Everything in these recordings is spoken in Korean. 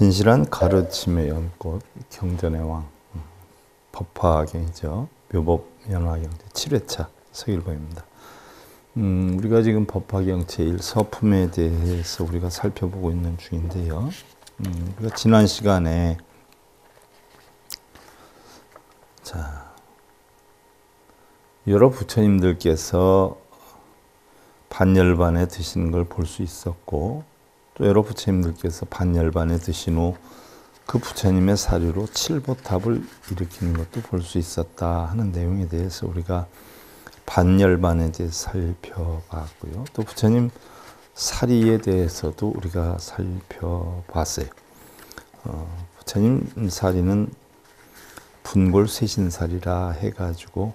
진실한 가르침의 연꽃, 경전의 왕, 음, 법화경이죠. 묘법 연화경 제 7회차 서일보입니다. 음, 우리가 지금 법화경 제1 서품에 대해서 우리가 살펴보고 있는 중인데요. 음, 우리가 지난 시간에 자 여러 부처님들께서 반열반에 드시는 걸 볼 수 있었고 또 여러 부처님들께서 반열반에 드신 후 그 부처님의 사료로 칠보탑을 일으키는 것도 볼 수 있었다 하는 내용에 대해서 우리가 반열반에 대해서 살펴봤고요. 또 부처님 사리에 대해서도 우리가 살펴봤어요. 어, 부처님 사리는 분골 쇄신살이라 해가지고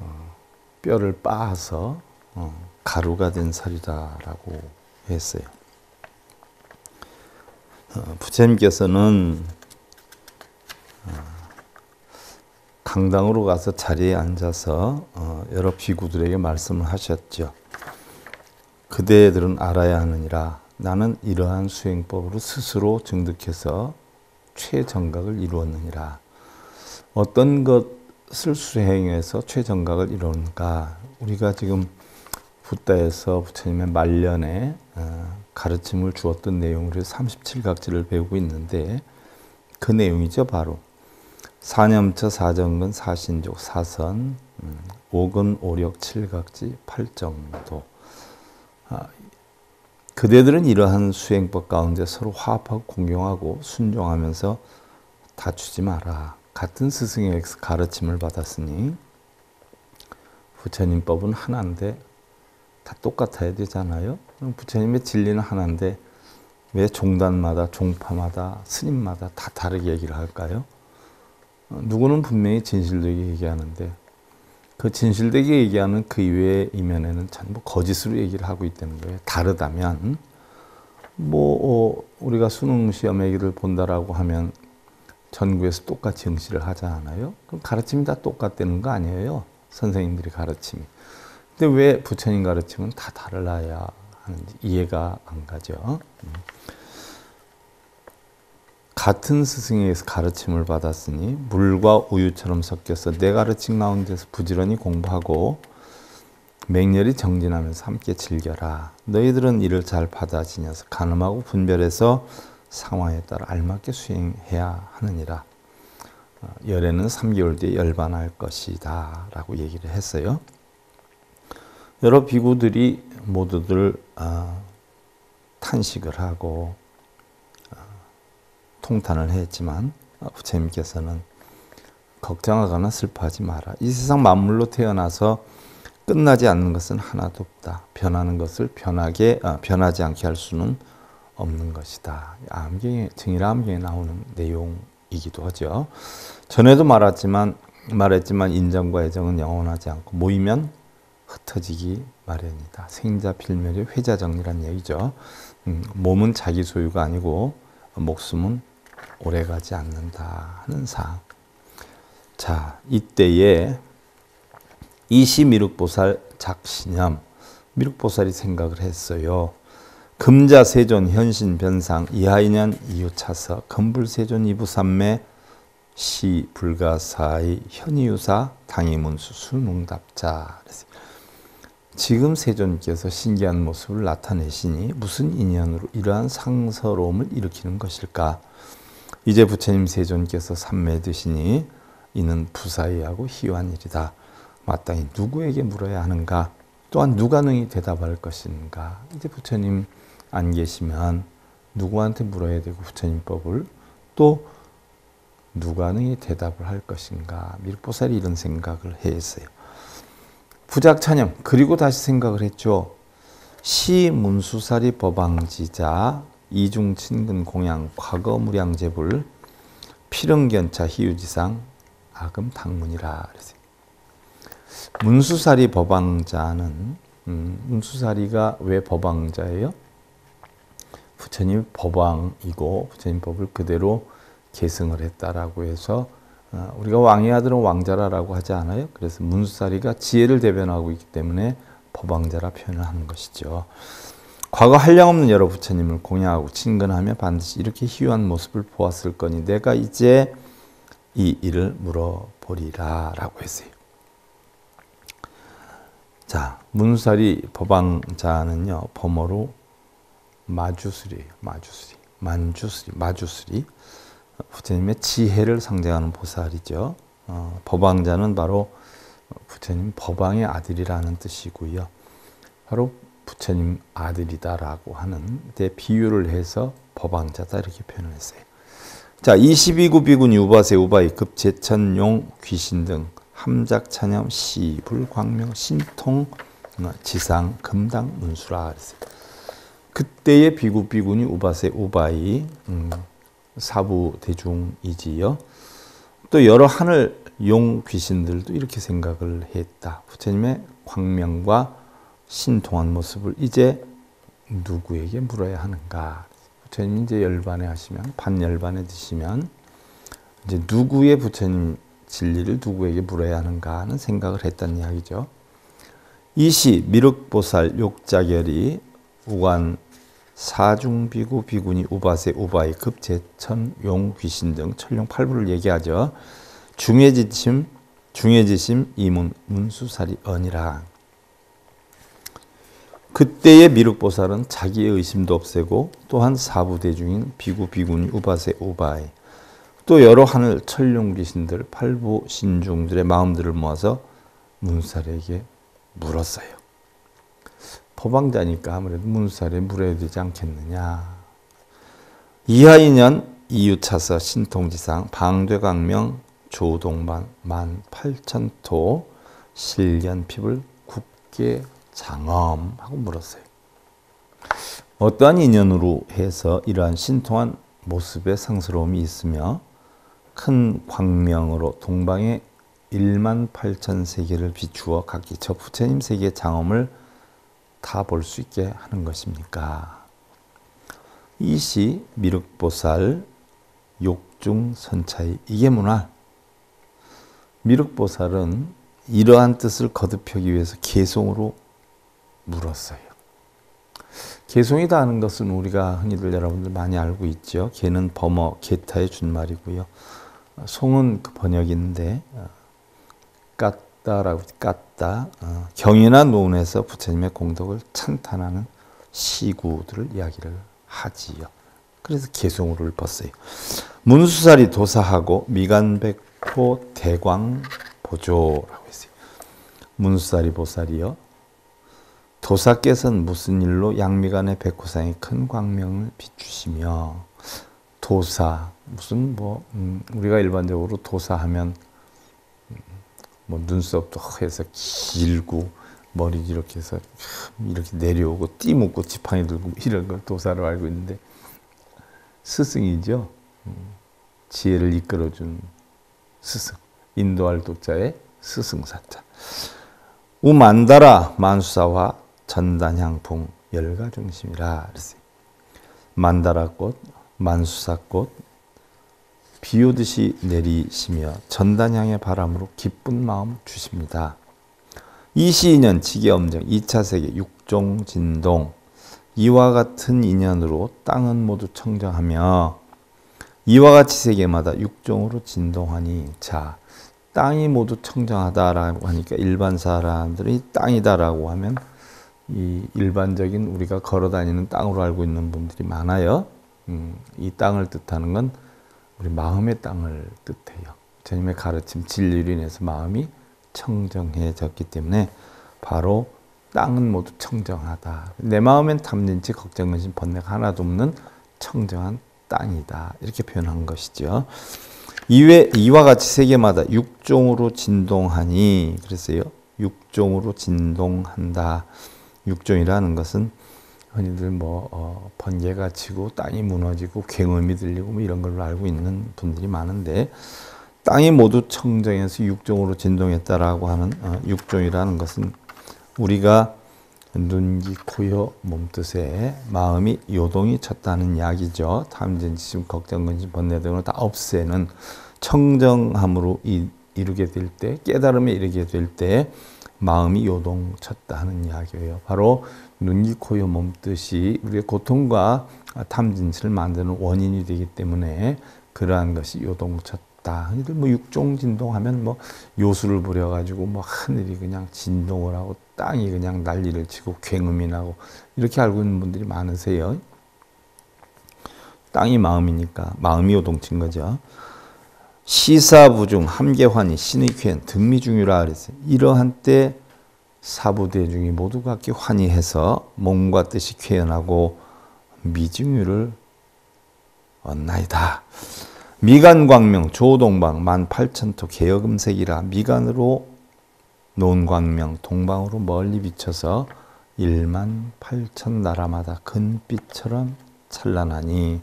어, 뼈를 빻아서 어, 가루가 된 살이다라고 했어요. 어, 부처님께서는 어, 강당으로 가서 자리에 앉아서 어, 여러 비구들에게 말씀을 하셨죠. 그대들은 알아야 하느니라. 나는 이러한 수행법으로 스스로 증득해서 최정각을 이루었느니라. 어떤 것을 수행해서 최정각을 이루는가? 우리가 지금 붓다에서 부처님의 말년에 가르침을 주었던 내용으로 37각지를 배우고 있는데 그 내용이죠. 바로 사념처 사정근 사신족 사선 음, 오근 오력 칠각지 팔정도 아, 그대들은 이러한 수행법 가운데 서로 화합하고 공경하고 순종하면서 다투지 마라. 같은 스승에게서 가르침을 받았으니 부처님 법은 하나인데 다 똑같아야 되잖아요. 부처님의 진리는 하나인데 왜 종단마다 종파마다 스님마다 다 다르게 얘기를 할까요? 어, 누구는 분명히 진실되게 얘기하는데 그 진실되게 얘기하는 그 이외의 이면에는 전부 거짓으로 얘기를 하고 있다는 거예요. 다르다면 뭐 어, 우리가 수능 시험 얘기를 본다라고 하면 전국에서 똑같이 응시를 하지 않아요? 그럼 가르침이 다 똑같다는 거 아니에요? 선생님들이 가르침이. 근데 왜 부처님 가르침은 다 달라야 하는지 이해가 안 가죠. 음. 같은 스승에게서 가르침을 받았으니 물과 우유처럼 섞여서 내 가르침 가운데서 부지런히 공부하고 맹렬히 정진하면서 함께 즐겨라. 너희들은 이를 잘 받아지녀서 가늠하고 분별해서 상황에 따라 알맞게 수행해야 하느니라. 어, 열애는 3개월 뒤에 열반할 것이다. 라고 얘기를 했어요. 여러 비구들이 모두들 어, 탄식을 하고 어, 통탄을 했지만 부처님께서는 걱정하거나 슬퍼하지 마라. 이 세상 만물로 태어나서 끝나지 않는 것은 하나도 없다. 변하는 것을 변하게 변하지 않게 할 수는 없는 것이다. 암경에 정일암경에 나오는 내용이기도 하죠. 전에도 말했지만 말했지만 인정과 애정은 영원하지 않고 모이면 흩어지기 마련이다. 생자 필멸의 회자 정리란 얘기죠. 음, 몸은 자기 소유가 아니고 목숨은 오래가지 않는다 하는 사. 자 이때에 이시 미륵보살 작신염 미륵보살이 생각을 했어요. 금자 세존 현신 변상 이하인연 이유차서 금불 세존 이부 삼매 시 불가사의 현이유사 당이문수 수능답자 지금 세존께서 신기한 모습을 나타내시니 무슨 인연으로 이러한 상서로움을 일으키는 것일까? 이제 부처님 세존께서 삼매 드시니 이는 부사이하고 희한 일이다. 마땅히 누구에게 물어야 하는가? 또한 누가 능히 대답할 것인가? 이제 부처님 안 계시면 누구한테 물어야 되고 부처님 법을 또 누가 능히 대답을 할 것인가 밀보살이 이런 생각을 했어요. 부작 찬염 그리고 다시 생각을 했죠. 시문수살이 법왕지자 이중친근 공양 과거 무량제불 필흥견차 희유지상 아금 당문이라 그랬어요. 문수살이 법왕자는 음, 문수살이가 왜 법왕자예요? 부처님 법왕이고 부처님 법을 그대로 계승을 했다라고 해서 어, 우리가 왕의 아들은 왕자라라고 하지 않아요? 그래서 문수사리가 지혜를 대변하고 있기 때문에 법왕자라 표현을 하는 것이죠. 과거 한량없는 여러 부처님을 공양하고 친근하며 반드시 이렇게 희유한 모습을 보았을 거니 내가 이제 이 일을 물어보리라 라고 했어요. 자, 문살이 법왕자는요, 범어로 마주술이에요. 마주술이. 만주술이, 마주술이. 부처님의 지혜를 상징하는 보살이죠. 어, 법왕자는 바로 부처님 법왕의 아들이라는 뜻이고요. 바로 부처님 아들이다라고 하는 데 비유를 해서 법왕자다 이렇게 표현을 했어요. 자, 22구 비군 유바세 우바이 급제천용 귀신 등 함작 찬염 시불 광명 신통 지상 금당 문수라 그랬어요. 그때의 비구 비군이 우바세 우바이 음, 사부 대중이지요. 또 여러 하늘 용 귀신들도 이렇게 생각을 했다. 부처님의 광명과 신통한 모습을 이제 누구에게 물어야 하는가? 부처님 이제 열반에 하시면 반열반에 드시면 이제 누구의 부처님 진리를 누구에게 물어야 하는가 하는 생각을 했다는 이야기죠. 이시 미륵보살 욕자결이 우관 사중비구 비군이 우바세 우바이 급제천 용 귀신 등 천룡 팔부를 얘기하죠. 중해지심 중해지심 이문 문수살이 언이라 그때의 미륵보살은 자기의 의심도 없애고 또한 사부대중인 비구 비군이 우바세 우바이 또 여러 하늘 천룡 귀신들 팔부 신중들의 마음들을 모아서 문살에게 물었어요. 포방자니까 아무래도 문살에 물어야 되지 않겠느냐. 이하 인연 이유차서 신통지상 방대광명 조동반 만 팔천토 실견핍을 굳게 장엄하고 물었어요. 어떠한 인연으로 해서 이러한 신통한 모습의 상스러움이 있으며 큰 광명으로 동방의 1만 8천 세계를 비추어 각기 저 부처님 세계 장엄을 다 볼 수 있게 하는 것입니까? 이시 미륵보살 욕중 선차이 이게 문화 미륵보살은 이러한 뜻을 거듭하기 위해서 개송으로 물었어요. 개송이다 하는 것은 우리가 흔히들 여러분들 많이 알고 있죠. 개는 범어, 개타의 준말이고요. 송은 그 번역인데 어, 깠다라고 깠다. 어, 경이나 노운에서 부처님의 공덕을 찬탄하는 시구들을 이야기를 하지요. 그래서 개송으로 읊었어요. 문수살이 도사하고 미간백 보 대광 보조라고 했어요. 문수살이 보살이요. 도사께서는 무슨 일로 양미간의 백호상에 큰 광명을 비추시며 도사 무슨 뭐 음, 우리가 일반적으로 도사하면 음, 뭐 눈썹도 해서 길고 머리 이렇게 해서 이렇게 내려오고 띠 묶고 지팡이 들고 이런 걸 도사로 알고 있는데 스승이죠. 음, 지혜를 이끌어준 스승. 인도할 도자의 스승사자. 우만다라 만수사와 전단향풍 열가 중심이라 그랬어요. 만다라 꽃, 만수사 꽃, 비 오듯이 내리시며 전단향의 바람으로 기쁜 마음 주십니다. 이시인연 지계엄정 2차 세계 육종 진동 이와 같은 인연으로 땅은 모두 청정하며 이와 같이 세계마다 육종으로 진동하니 자 땅이 모두 청정하다라고 하니까 일반 사람들이 땅이다라고 하면 이 일반적인 우리가 걸어 다니는 땅으로 알고 있는 분들이 많아요. 음, 이 땅을 뜻하는 건 우리 마음의 땅을 뜻해요. 주님의 가르침 진리로 인해서 마음이 청정해졌기 때문에 바로 땅은 모두 청정하다. 내 마음엔 탐진치 걱정 근심 번뇌가 하나도 없는 청정한 땅이다. 이렇게 표현한 것이죠. 이외, 이와 같이 세계마다 육종으로 진동하니 그랬어요. 육종으로 진동한다. 육종이라는 것은 흔히들 뭐 어, 번개가 치고 땅이 무너지고 굉음이 들리고 뭐 이런 걸로 알고 있는 분들이 많은데 땅이 모두 청정해서 육종으로 진동했다라고 하는 어, 육종이라는 것은 우리가 눈기, 코여, 몸뜻에 마음이 요동이 쳤다는 이야기죠. 탐진, 지심, 걱정, 근심, 번뇌 등을 다 없애는 청정함으로 이, 이루게 될 때, 깨달음에 이르게 될 때 마음이 요동쳤다 하는 이야기예요. 바로 눈기 코요 몸뜻이 우리의 고통과 탐진치를 만드는 원인이 되기 때문에 그러한 것이 요동쳤다. 이들 뭐 육종 진동하면 뭐 요수를 부려가지고 뭐 하늘이 그냥 진동을 하고 땅이 그냥 난리를 치고 굉음이 나고 이렇게 알고 있는 분들이 많으세요. 땅이 마음이니까 마음이 요동친 거죠. 시사부중 함계환이 신의쾌 등미중유라 그랬어요. 이러한 때 사부대중이 모두 각기 환희해서 몸과 뜻이 쾌연하고 미증유를 얻나이다. 미간광명 조동방 만팔천토 개여금색이라 미간으로 논 광명 동방으로 멀리 비쳐서 1만 8천 나라마다 근빛처럼 찬란하니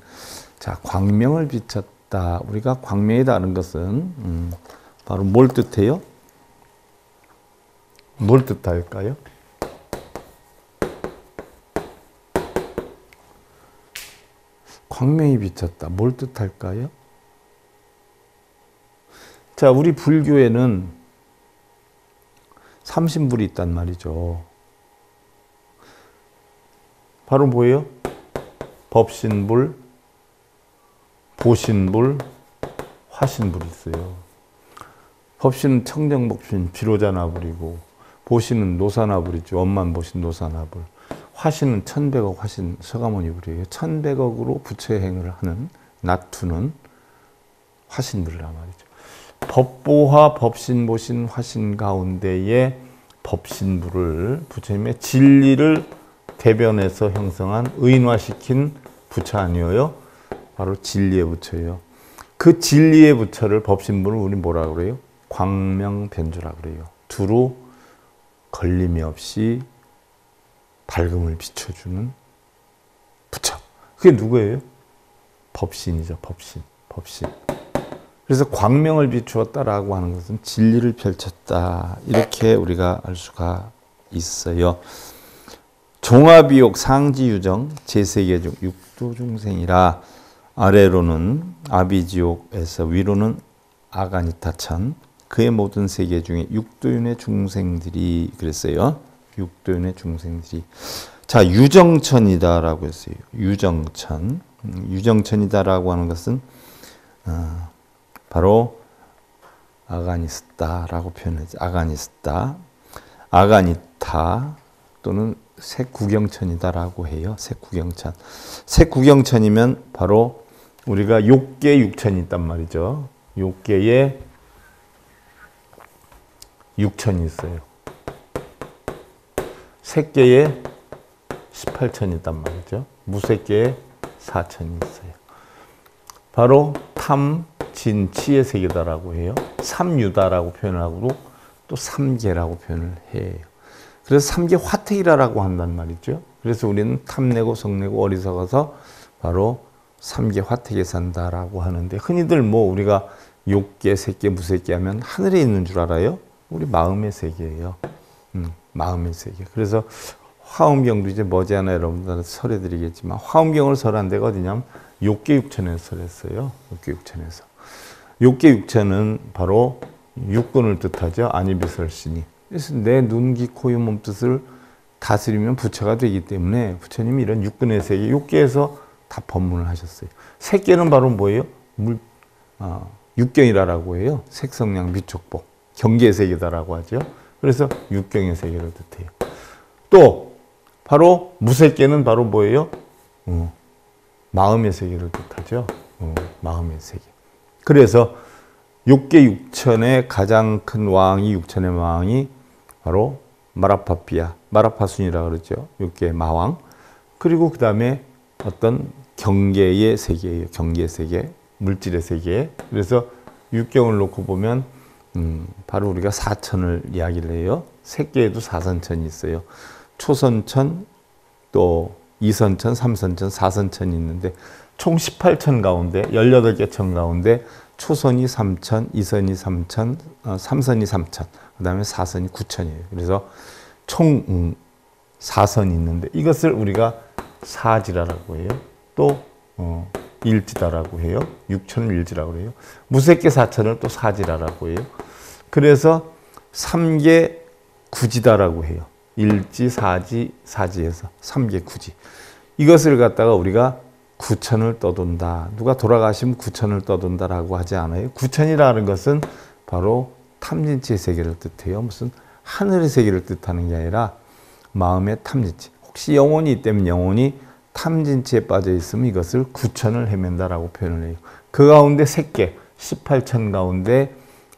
자 광명을 비쳤다. 우리가 광명이다 하는 것은 음, 바로 뭘 뜻해요? 뭘 뜻할까요? 광명이 비쳤다. 뭘 뜻할까요? 자, 우리 불교에는 삼신불이 있단 말이죠. 바로 뭐예요? 법신불, 보신불, 화신불이 있어요. 법신은 청정법신, 비로자나불이고 보신은 노사나불이죠. 원만 보신 노사나불. 화신은 천백억 화신 서가모니불이에요. 천백억으로 부처행을 하는 나투는 화신불이란 말이죠. 법보화, 법신 보신, 화신 가운데에 법신불을 부처님의 진리를 대변해서 형성한 의인화시킨 부처 아니에요? 바로 진리의 부처예요. 그 진리의 부처를 법신불을 우리 뭐라 그래요? 광명변주라 그래요. 두루 걸림이 없이 밝음을 비춰주는 부처. 그게 누구예요? 법신이죠. 법신. 법신. 그래서 광명을 비추었다라고 하는 것은 진리를 펼쳤다. 이렇게 우리가 알 수가 있어요. 종합이욕 상지유정 제세계 중 육도 중생이라 아래로는 아비지옥에서 위로는 아가니타천 그의 모든 세계 중에 육도윤의 중생들이 그랬어요. 육도윤의 중생들이 자 유정천이다라고 했어요. 유정천 음, 유정천이다라고 하는 것은 어, 바로 아가니스타라고 표현하죠. 아가니스타, 아가니타 또는 색구경천이다라고 해요. 색구경천. 색구경천이면 바로 우리가 욕계 육천이 있단 말이죠. 욕계의 6천이 있어요. 새끼에 18천이 있단 말이죠. 무새끼에 4천이 있어요. 바로 탐, 진, 치의 세계다라고 해요. 삼유다라고 표현을 하고 또 삼계라고 표현을 해요. 그래서 삼계 화택이라고 한단 말이죠. 그래서 우리는 탐내고 성내고 어리석어서 바로 삼계 화택에 산다라고 하는데 흔히들 뭐 우리가 욕계, 새끼, 무새끼 하면 하늘에 있는 줄 알아요. 우리 마음의 세계예요. 음, 마음의 세계. 그래서 화엄경도 이제 머지않아 여러분들 설해드리겠지만 화엄경을 설한 데가 어디냐면 욕계 육천에서 설했어요. 욕계 육천에서. 욕계 육천은 바로 육군을 뜻하죠. 아니비설신이. 그래서 내 눈기, 코유, 몸뜻을 다스리면 부처가 되기 때문에 부처님이 이런 육근의 세계, 육계에서 다 법문을 하셨어요. 색계는 바로 뭐예요? 물, 어, 육경이라고 해요. 색성량 미촉복. 경계의 세계다라고 하죠. 그래서 육경의 세계를 뜻해요. 또 바로 무색계는 바로 뭐예요? 어, 마음의 세계를 뜻하죠. 어, 마음의 세계. 그래서 육계 육천의 가장 큰 왕이 육천의 왕이 바로 마라파피아, 마라파순이라 그러죠. 육계 마왕. 그리고 그 다음에 어떤 경계의 세계예요. 경계의 세계, 물질의 세계. 그래서 육경을 놓고 보면 음, 바로 우리가 사천을 이야기를 해요. 색계에도 사선천이 있어요. 초선천, 또 이선천, 삼선천, 사선천이 있는데 총 18천 가운데 18개 천 가운데 초선이 3천, 이선이 3천, 어, 삼선이 3천, 그 다음에 사선이 9천이에요. 그래서 총 음, 4선이 있는데 이것을 우리가 사지라라고 해요. 또 어, 일지다라고 해요. 6천을 일지라고 해요. 무색계 사천을 또 사지라라고 해요. 그래서 삼계 구지다라고 해요. 일지, 사지, 사지에서 삼계 구지. 이것을 갖다가 우리가 구천을 떠돈다. 누가 돌아가시면 구천을 떠돈다라고 하지 않아요. 구천이라는 것은 바로 탐진치의 세계를 뜻해요. 무슨 하늘의 세계를 뜻하는 게 아니라 마음의 탐진치. 혹시 영혼이 있다면 영혼이 탐진치에 빠져 있으면 이것을 구천을 헤맨다라고 표현을 해요. 그 가운데 셋개 18천 가운데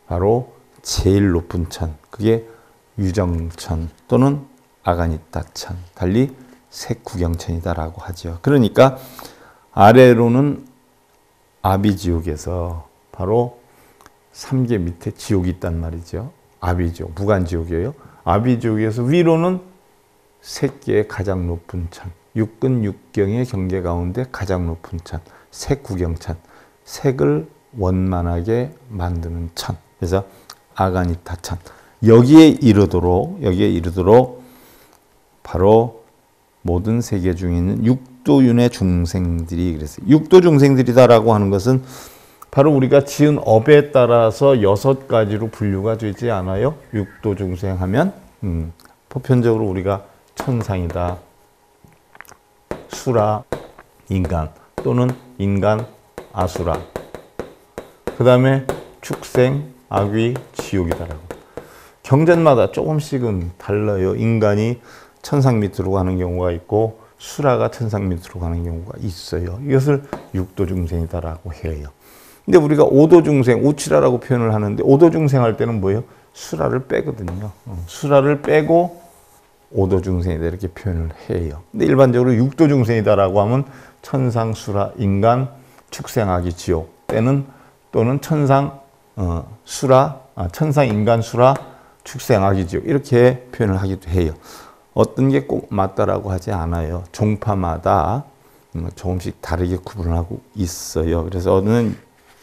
바로 제일 높은 천, 그게 유정천 또는 아가니타천, 달리 색구경천이다라고 하죠. 그러니까 아래로는 아비지옥에서 바로 삼계 밑에 지옥이 있단 말이죠. 아비지옥, 무간지옥이에요. 아비지옥에서 위로는 색계의 가장 높은 천, 육근 육경의 경계 가운데 가장 높은 천, 색구경천, 색을 원만하게 만드는 천. 그래서 아가니타천. 여기에 이르도록 여기에 이르도록 바로 모든 세계 중에 있는 육도윤의 중생들이 그랬어요. 육도 중생들이다라고 하는 것은 바로 우리가 지은 업에 따라서 여섯 가지로 분류가 되지 않아요? 육도 중생하면 음, 보편적으로 우리가 천상이다, 수라, 인간 또는 인간, 아수라. 그 다음에 축생, 악귀, 지옥이다라고. 경전마다 조금씩은 달라요. 인간이 천상 밑으로 가는 경우가 있고 수라가 천상 밑으로 가는 경우가 있어요. 이것을 육도 중생이다라고 해요. 근데 우리가 오도 중생, 우치라라고 표현을 하는데 오도 중생 할 때는 뭐예요? 수라를 빼거든요. 어, 수라를 빼고 오도 중생이다 이렇게 표현을 해요. 근데 일반적으로 육도 중생이다라고 하면 천상, 수라, 인간, 축생하기, 지옥 때는 또는 천상, 어, 수라, 아, 천상, 인간, 수라, 축생하기, 지옥 이렇게 표현을 하기도 해요. 어떤 게 꼭 맞다라고 하지 않아요. 종파마다 음, 조금씩 다르게 구분을 하고 있어요. 그래서 어느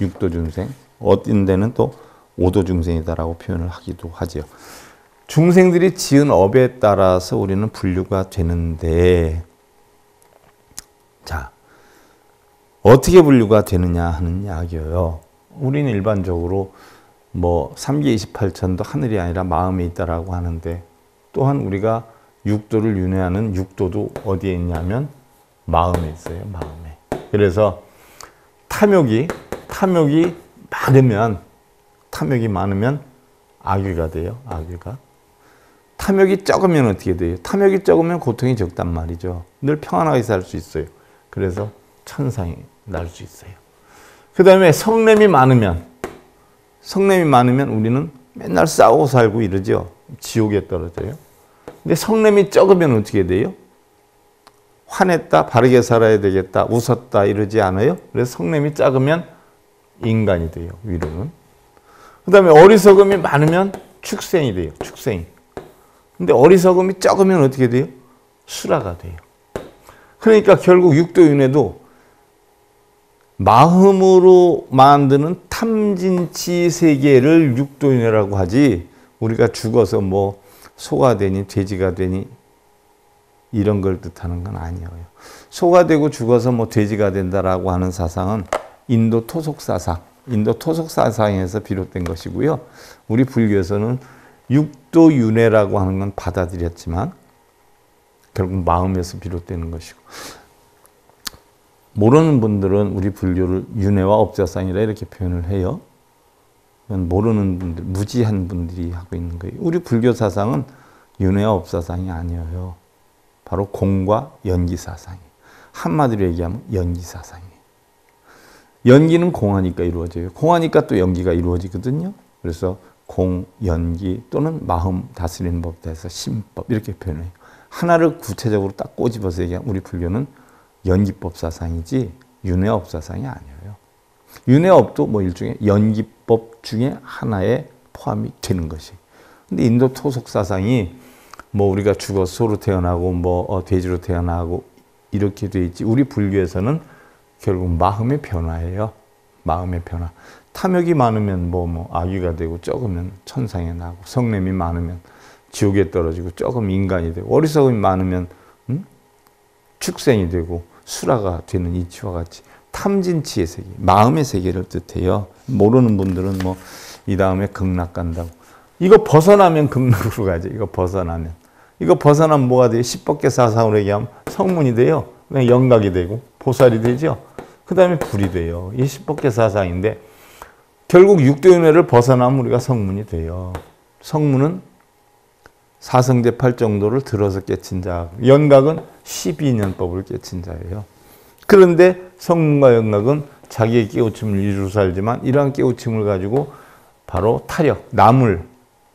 육도 중생, 어떤 데는 또 오도 중생이다라고 표현을 하기도 하죠. 중생들이 지은 업에 따라서 우리는 분류가 되는데, 자, 어떻게 분류가 되느냐 하는 이야기예요. 우리는 일반적으로 뭐 3계 28천도 하늘이 아니라 마음에 있다라고 하는데, 또한 우리가 육도를 윤회하는 육도도 어디에 있냐면 마음에 있어요. 마음에. 그래서 탐욕이 탐욕이 많으면 탐욕이 많으면 악유가 돼요. 악유가. 탐욕이 적으면 어떻게 돼요? 탐욕이 적으면 고통이 적단 말이죠. 늘 평안하게 살 수 있어요. 그래서 천상이 날 수 있어요. 그 다음에 성냄이 많으면 성냄이 많으면 우리는 맨날 싸우고 살고 이러죠. 지옥에 떨어져요. 근데 성냄이 적으면 어떻게 돼요? 화냈다, 바르게 살아야 되겠다, 웃었다 이러지 않아요? 그래서 성냄이 작으면 인간이 돼요, 위로는. 그 다음에 어리석음이 많으면 축생이 돼요, 축생. 근데 어리석음이 적으면 어떻게 돼요? 수라가 돼요. 그러니까 결국 육도윤회도 마음으로 만드는 탐진치 세계를 육도윤회라고 하지 우리가 죽어서 뭐 소가 되니 돼지가 되니 이런 걸 뜻하는 건 아니에요. 소가 되고 죽어서 뭐 돼지가 된다라고 하는 사상은 인도 토속 사상, 인도 토속 사상에서 비롯된 것이고요. 우리 불교에서는 육도 윤회라고 하는 건 받아들였지만 결국 마음에서 비롯되는 것이고 모르는 분들은 우리 불교를 윤회와 업자상이라 이렇게 표현을 해요. 모르는 분들, 무지한 분들이 하고 있는 거예요. 우리 불교 사상은 윤회와 업사상이 아니에요. 바로 공과 연기 사상이에요. 한마디로 얘기하면 연기 사상이에요. 연기는 공하니까 이루어져요. 공하니까 또 연기가 이루어지거든요. 그래서 공, 연기 또는 마음 다스리는 법에 서 심법 이렇게 표현해요. 하나를 구체적으로 딱 꼬집어서 얘기하면 우리 불교는 연기법 사상이지 윤회업 사상이 아니에요. 윤회업도 뭐 일종의 연기법 중에 하나에 포함이 되는 것이. 근데 인도 토속 사상이 뭐 우리가 죽어서 소로 태어나고 뭐 어, 돼지로 태어나고 이렇게 돼 있지. 우리 불교에서는 결국 마음의 변화예요. 마음의 변화. 탐욕이 많으면 뭐, 뭐, 아기가 되고, 적으면 천상에 나고, 성냄이 많으면 지옥에 떨어지고, 조금 인간이 되고, 어리석음이 많으면, 음? 축생이 되고, 수라가 되는 이치와 같이 탐진치의 세계, 마음의 세계를 뜻해요. 모르는 분들은 뭐, 이 다음에 극락 간다고. 이거 벗어나면 극락으로 가죠. 이거 벗어나면. 이거 벗어나면 뭐가 돼요? 십법계 사상으로 얘기하면 성문이 돼요. 그냥 영각이 되고 보살이 되죠. 그 다음에 불이 돼요. 이 십법계 사상인데 결국 육도윤회를 벗어나면 우리가 성문이 돼요. 성문은 사성제 8 정도를 들어서 깨친 자. 연각은 12년법을 깨친 자예요. 그런데 성문과 연각은 자기의 깨우침을 이루고 살지만 이러한 깨우침을 가지고 바로 타력, 남을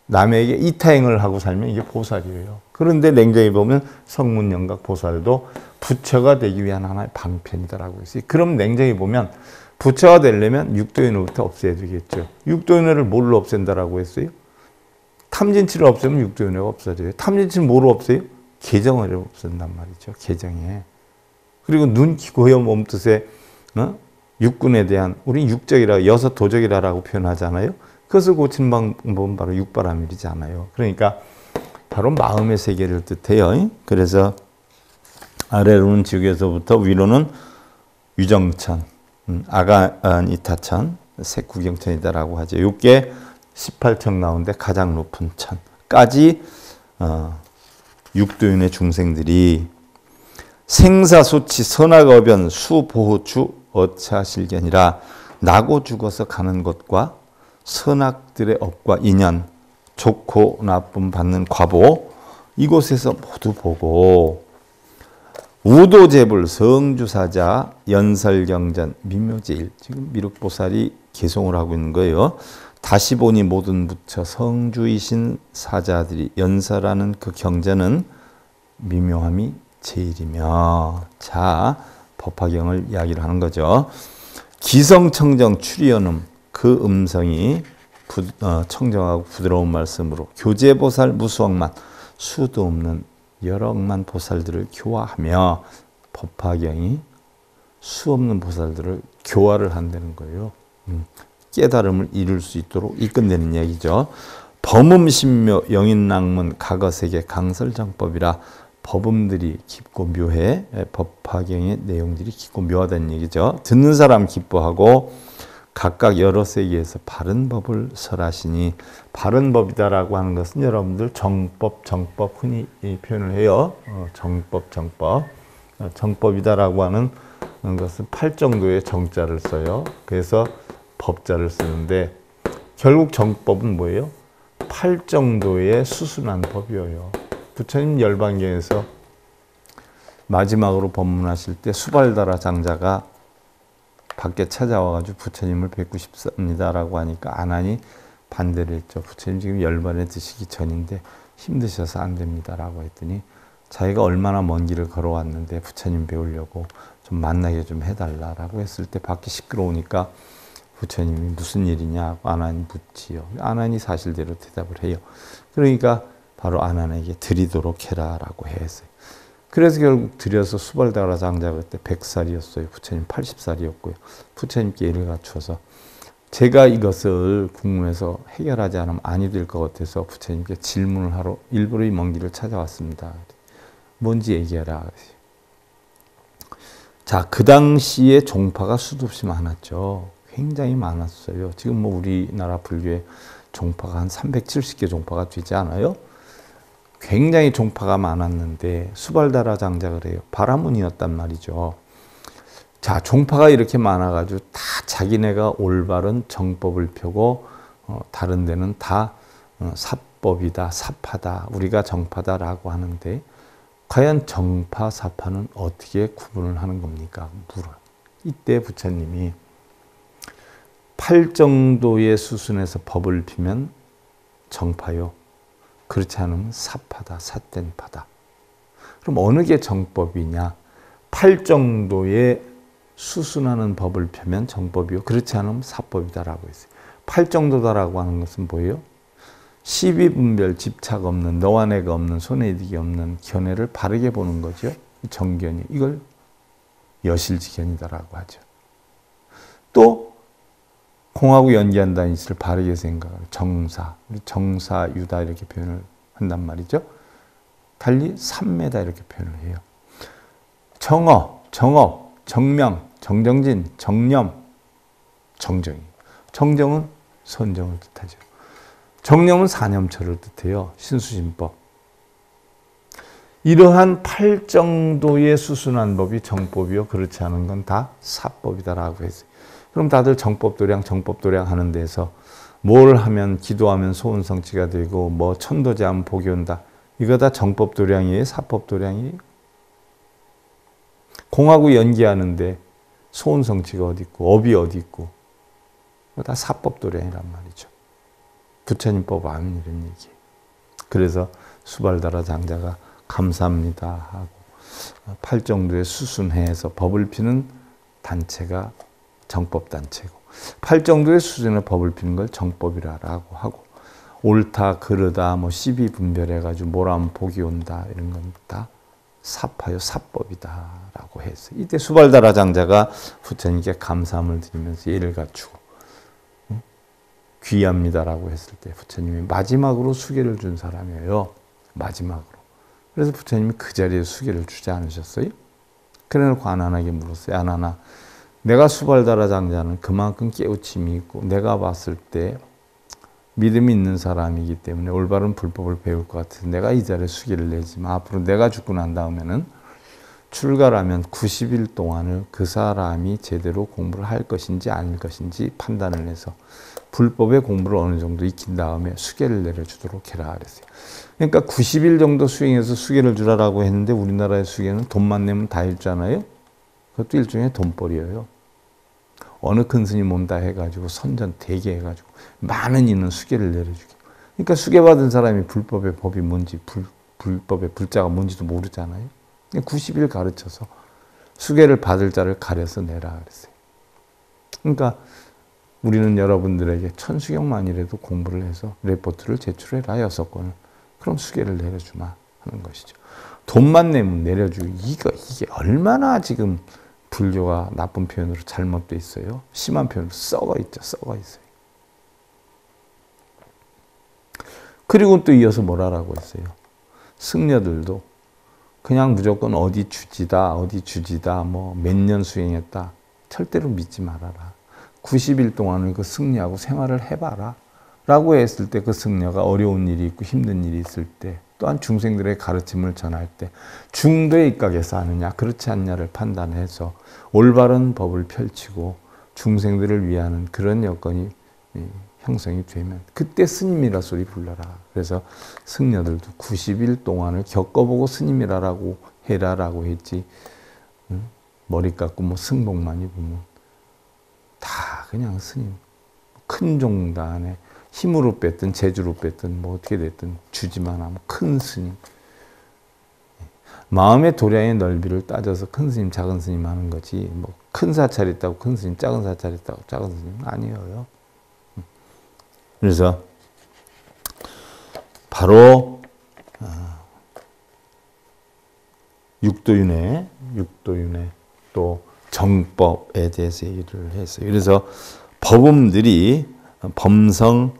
남에게 이타행을 하고 살면 이게 보살이에요. 그런데 냉정히 보면 성문, 연각, 보살도 부처가 되기 위한 하나의 방편이다라고 했어요. 그럼 냉정히 보면 부처가 되려면 육도인으로부터 없애야 되겠죠. 육도인을 뭘로 없앤다라고 했어요? 탐진치를 없애면 육도인회가 없어져요. 탐진치를 뭐로 없애요? 개정을 없앤단 말이죠. 개정에. 그리고 눈, 귀, 고여, 몸뜻에 어? 육군에 대한 우리 육적이라 여섯 도적이라고 표현하잖아요. 그것을 고치는 방법은 바로 육바라밀이지 않아요. 그러니까 바로 마음의 세계를 뜻해요. 그래서 아래로는 지옥에서부터 위로는 유정천, 음, 아가니타천, 색구경천이다라고 하죠. 이게 18층 나오는데 가장 높은 천까지 어, 육도윤의 중생들이 생사소치 선악어변 수보호주 어차실견이라 나고 죽어서 가는 것과 선악들의 업과 인연 좋고 나쁨 받는 과보 이곳에서 모두 보고 우도재불 성주사자 연설경전 미묘제일 지금 미륵보살이 개송을 하고 있는 거예요. 다시 보니 모든 부처 성주이신 사자들이 연설하는 그 경전은 미묘함이 제일이며 자 법화경을 이야기를 하는 거죠. 기성청정 추리연음 그 음성이 부, 어, 청정하고 부드러운 말씀으로 교제보살 무수억만 수도 없는 여러억만 보살들을 교화하며 법화경이 수 없는 보살들을 교화를 한다는 거예요. 음, 깨달음을 이룰 수 있도록 이끈다는 얘기죠. 범음신묘 영인낭문 과거세계 강설정법이라 법음들이 깊고 묘해 법화경의 내용들이 깊고 묘하다는 얘기죠. 듣는 사람 기뻐하고 각각 여러 세계에서 바른 법을 설하시니 바른 법이다라고 하는 것은 여러분들 정법, 정법 흔히 표현을 해요. 어, 정법, 정법. 어, 정법이다라고 하는 것은 팔 정도의 정자를 써요. 그래서 법자를 쓰는데 결국 정법은 뭐예요? 팔 정도의 수순한 법이에요. 부처님 열반경에서 마지막으로 법문하실 때 수발다라 장자가 밖에 찾아와가지고 부처님을 뵙고 싶습니다라고 하니까 안 하니 반대를 했죠. 부처님 지금 열반에 드시기 전인데 힘드셔서 안 됩니다라고 했더니 자기가 얼마나 먼 길을 걸어왔는데 부처님 배우려고 좀 만나게 좀 해달라라고 했을 때 밖에 시끄러우니까 부처님이 무슨 일이냐 아난이 묻지요. 아난이 사실대로 대답을 해요. 그러니까 바로 아난에게 드리도록 해라라고 했어요. 그래서 결국 들여서 수발다라 장자 그때 100살이었어요. 부처님 80살이었고요. 부처님께 일을 갖춰서 제가 이것을 궁금해서 해결하지 않으면 아니 될 것 같아서 부처님께 질문을 하러 일부러 이 먼 길을 찾아왔습니다. 뭔지 얘기해라. 자, 그 당시에 종파가 수도 없이 많았죠. 굉장히 많았어요. 지금 뭐 우리나라 불교에 종파가 한 370개 종파가 되지 않아요? 굉장히 종파가 많았는데 수발다라 장작을 해요. 바라문이었단 말이죠. 자, 종파가 이렇게 많아가지고 다 자기네가 올바른 정법을 펴고 어, 다른 데는 다 어, 사법이다, 사파다, 우리가 정파다라고 하는데 과연 정파, 사파는 어떻게 구분을 하는 겁니까? 물어요. 이때 부처님이 팔 정도의 수순에서 법을 피면 정파요. 그렇지 않으면 사파다, 삿된 파다. 그럼 어느 게 정법이냐? 팔 정도의 수순하는 법을 펴면 정법이요. 그렇지 않으면 사법이다라고 했어요. 팔 정도다라고 하는 것은 뭐예요? 시비 분별 집착 없는 너와 내가 없는 손해이득이 없는 견해를 바르게 보는 거죠. 정견이 이걸 여실지견이다라고 하죠. 또 공하고 연기한다는 것을 바르게 생각을 정사, 정사, 유다 이렇게 표현을 한단 말이죠. 달리 삼매다 이렇게 표현을 해요. 정어, 정업, 정명, 정정진, 정념, 정정이. 정정은 선정을 뜻하죠. 정념은 사념처를 뜻해요. 신수신법. 이러한 팔 정도의 수순한 법이 정법이요. 그렇지 않은 건 다 사법이다라고 했어요. 그럼 다들 정법도량, 정법도량 하는 데서 뭘 하면 기도하면 소원성취가 되고 뭐 천도제하면 복이 온다. 이거 다 정법도량이에요? 사법도량이에요? 공하고 연기하는데 소원성취가 어디 있고 업이 어디 있고 다 사법도량이란 말이죠. 부처님법 아닌 이런 얘기. 그래서 수발다라 장자가 감사합니다 하고 팔 정도의 수순해서 법을 피는 단체가 정법 단체고 팔 정도의 수준의 법을 피는 걸 정법이라고 하고 옳다 그르다 뭐 시비 분별해가지고 뭐라면 복이 온다 이런 건 다 사파요 사법이다라고 했어요. 이때 수발다라 장자가 부처님께 감사함을 드리면서 예를 갖추고 귀합니다라고 했을 때 부처님이 마지막으로 수계를 준 사람이에요. 마지막으로. 그래서 부처님이 그 자리에 수계를 주지 않으셨어요? 그래놓고 안한하게 물었어요. 안하나, 내가 수발다라 장자는 그만큼 깨우침이 있고 내가 봤을 때 믿음이 있는 사람이기 때문에 올바른 불법을 배울 것 같아서 내가 이 자리에 수기를 내지만 앞으로 내가 죽고 난 다음에는 출가라면 90일 동안을 그 사람이 제대로 공부를 할 것인지 아닐 것인지 판단을 해서 불법의 공부를 어느 정도 익힌 다음에 수계를 내려주도록 해라 그랬어요. 그러니까 90일 정도 수행해서 수계를 주라라고 했는데 우리나라의 수계는 돈만 내면 다 읽잖아요. 그것도 일종의 돈벌이에요. 어느 큰 스님 온다 해가지고 선전 대게 해가지고 많은 이는 수계를 내려주게. 그러니까 수계 받은 사람이 불법의 법이 뭔지 불, 불법의 불자가 뭔지도 모르잖아요. 90일 가르쳐서 수계를 받을 자를 가려서 내라 그랬어요. 그러니까 우리는 여러분들에게 천수경만이라도 공부를 해서 레포트를 제출해라 여섯 건을. 그럼 수계를 내려주마 하는 것이죠. 돈만 내면 내려주고 이거 이게 얼마나 지금 불교가 나쁜 표현으로 잘못돼 있어요. 심한 표현으로 썩어 있죠. 썩어 있어요. 그리고 또 이어서 뭐라고 했어요. 승려들도 그냥 무조건 어디 주지다, 어디 주지다, 뭐 몇 년 수행했다. 절대로 믿지 말아라. 90일 동안을 그 승려하고 생활을 해봐라. 라고 했을 때 그 승려가 어려운 일이 있고 힘든 일이 있을 때 또한 중생들의 가르침을 전할 때 중도에 입각해서 하느냐 그렇지 않냐를 판단해서 올바른 법을 펼치고 중생들을 위하는 그런 여건이 형성이 되면 그때 스님이라 소리 불러라. 그래서 승려들도 90일 동안을 겪어보고 스님이라라고 해라라고 했지. 머리 깎고 뭐 승복만 입으면 다 그냥 스님. 큰 종단에 힘으로 뺐든 재주로 뺐든 뭐 어떻게 됐든 주지만 하면 큰 스님. 마음의 도량의 넓이를 따져서 큰 스님, 작은 스님 하는 거지. 뭐 큰 사찰 있다고 큰 스님, 작은 사찰 있다고 작은 스님 아니에요. 그래서 바로 어, 육도윤회, 육도윤회 또 정법에 대해서 얘기를 했어요. 그래서 법음들이 범성,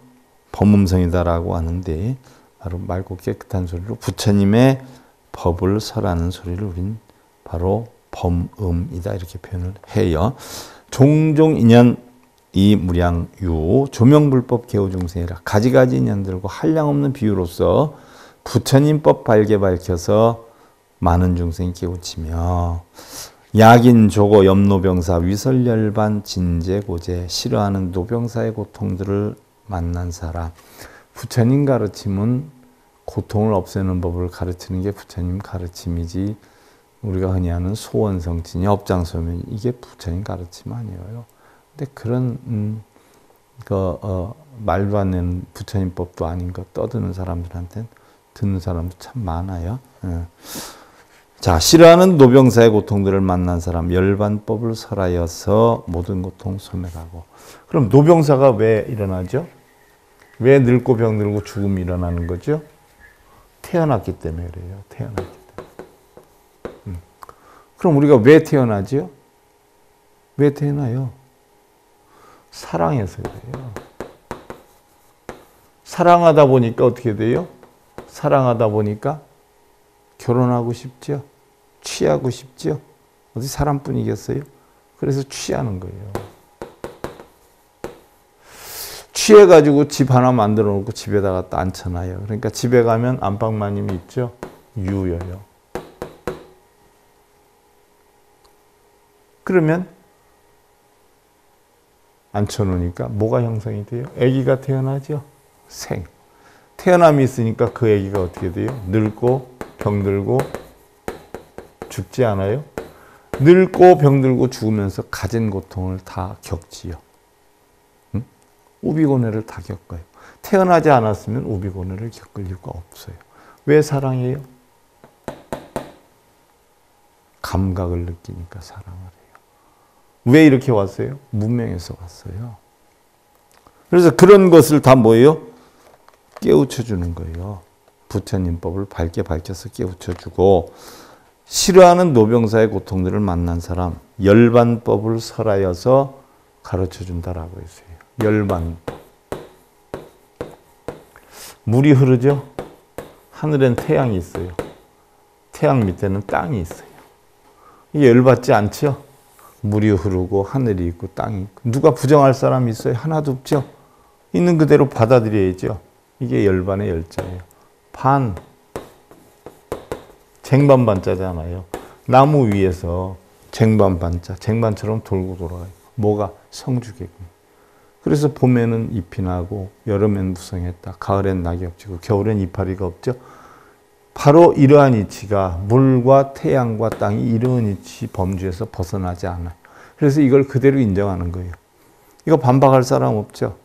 범음성이다라고 하는데 바로 맑고 깨끗한 소리로 부처님의 법을 설하는 소리를 우린 바로 범음이다 이렇게 표현을 해요. 종종 인연 이 무량유 조명불법 개호중생이라 가지가지 인연들과 한량없는 비유로서 부처님법 발개 밝혀서 많은 중생이 깨우치며 약인 조고 염노병사 위설열반 진제고제 싫어하는 노병사의 고통들을 만난 사람 부처님 가르침은 고통을 없애는 법을 가르치는 게 부처님 가르침이지 우리가 흔히 하는 소원성진이 업장소면 이게 부처님 가르침 아니에요. 근데 그런 음, 그 어, 말도 안 되는 부처님법도 아닌 거 떠드는 사람들한테 듣는 사람도 참 많아요. 예. 자, 싫어하는 노병사의 고통들을 만난 사람, 열반법을 설하여서 모든 고통 소멸하고. 그럼 노병사가 왜 일어나죠? 왜 늙고 병들고 죽음이 일어나는 거죠? 태어났기 때문에 그래요. 태어났기 때문에. 음. 그럼 우리가 왜 태어나죠? 왜 태어나요? 사랑해서 그래요. 사랑하다 보니까 어떻게 돼요? 사랑하다 보니까 결혼하고 싶죠? 취하고 싶죠? 어디 사람뿐이겠어요? 그래서 취하는 거예요. 취해가지고 집 하나 만들어 놓고 집에다가 또 앉혀놔요. 그러니까 집에 가면 안방마님이 있죠? 유여요. 그러면 앉혀놓으니까 뭐가 형성이 돼요? 아기가 태어나죠? 생. 태어남이 있으니까 그 아기가 어떻게 돼요? 늙고 병들고 죽지 않아요? 늙고 병들고 죽으면서 가진 고통을 다 겪지요. 응? 우비고뇌를 다 겪어요. 태어나지 않았으면 우비고뇌를 겪을 이유가 없어요. 왜 사랑해요? 감각을 느끼니까 사랑을 해요. 왜 이렇게 왔어요? 문명에서 왔어요. 그래서 그런 것을 다 뭐예요? 깨우쳐 주는 거예요. 부처님법을 밝게 밝혀서 깨우쳐 주고 싫어하는 노병사의 고통들을 만난 사람 열반법을 설하여서 가르쳐 준다라고 했어요. 열반. 물이 흐르죠? 하늘엔 태양이 있어요. 태양 밑에는 땅이 있어요. 열받지 않죠? 물이 흐르고 하늘이 있고 땅이 있고 누가 부정할 사람이 있어요? 하나도 없죠. 있는 그대로 받아들여야죠. 이게 열반의 열자예요. 반 쟁반반자잖아요. 나무 위에서 쟁반반자, 쟁반처럼 돌고 돌아가요. 뭐가 성주개군. 그래서 봄에는 잎이 나고 여름엔 무성했다. 가을엔 낙엽 지고 겨울엔 이파리가 없죠. 바로 이러한 이치가 물과 태양과 땅이 이러한 이치 범주에서 벗어나지 않아요. 그래서 이걸 그대로 인정하는 거예요. 이거 반박할 사람 없죠?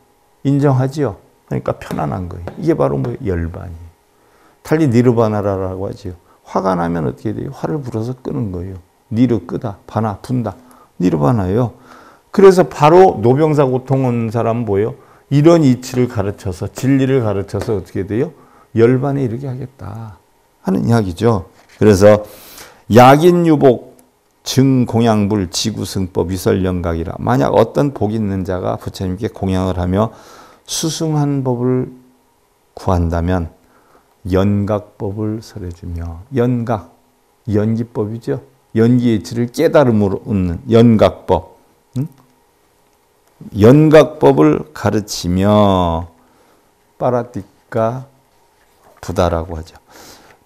인정하지요? 그러니까 편안한 거예요. 이게 바로 뭐 열반이에요. 달리 니르바나라고 하지요. 화가 나면 어떻게 돼요? 화를 불어서 끄는 거예요. 니르 끄다, 바나 분다. 니르바나예요. 그래서 바로 노병사 고통 온 사람 뭐예요? 이런 이치를 가르쳐서 진리를 가르쳐서 어떻게 돼요? 열반에 이르게 하겠다. 하는 이야기죠. 그래서 약인유복 증공양불 지구승법 위설영각이라 만약 어떤 복 있는 자가 부처님께 공양을 하며 수승한 법을 구한다면 연각법을 설해주며 연각 연기법이죠. 연기의 질을 깨달음으로 얻는 연각법 응? 연각법을 가르치며 파라티카 부다라고 하죠.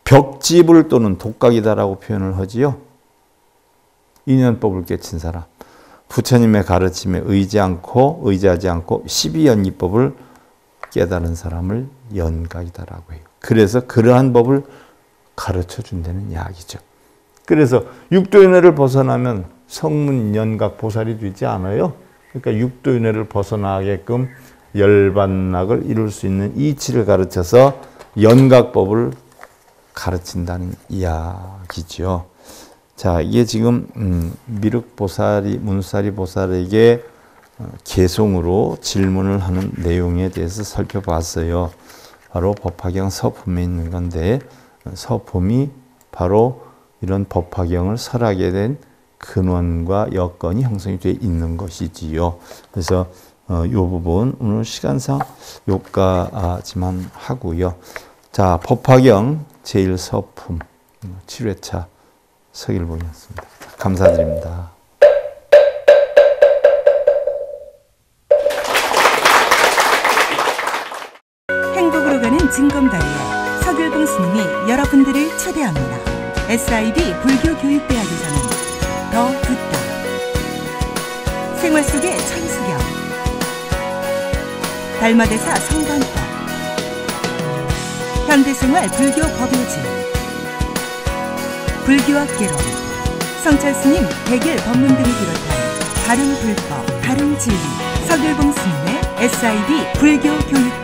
벽집을 또는 독각이다라고 표현을 하지요. 인연법을 깨친 사람. 부처님의 가르침에 의지 않고 의지하지 않고 12연기법을 깨달은 사람을 연각이다라고 해요. 그래서 그러한 법을 가르쳐 준다는 이야기죠. 그래서 육도윤회를 벗어나면 성문 연각 보살이 되지 않아요. 그러니까 육도윤회를 벗어나게끔 열반락을 이룰 수 있는 이치를 가르쳐서 연각법을 가르친다는 이야기죠. 자, 이게 지금 음, 미륵 보살이 문사리 보살에게 어, 개송으로 질문을 하는 내용에 대해서 살펴봤어요. 바로 법화경 서품에 있는 건데 서품이 바로 이런 법화경을 설하게 된 근원과 여건이 형성이 되어 있는 것이지요. 그래서 어, 이 부분 오늘 시간상 요까지만 하고요. 자, 법화경 제1서품 7회차 서길봉이었습니다. 감사드립니다. 가는 징검다리에 서길봉 스님이 여러분들을 초대합니다. SIB 불교교육대학에서는 더 듣다. 생활 속의 천수경. 달마대사 성관법. 현대생활 불교 법요지. 불교학 개론. 성찰스님 백일 법문 등을 비롯한 다른 불법, 다른 진리 서글봉 스님의 SIB 불교교육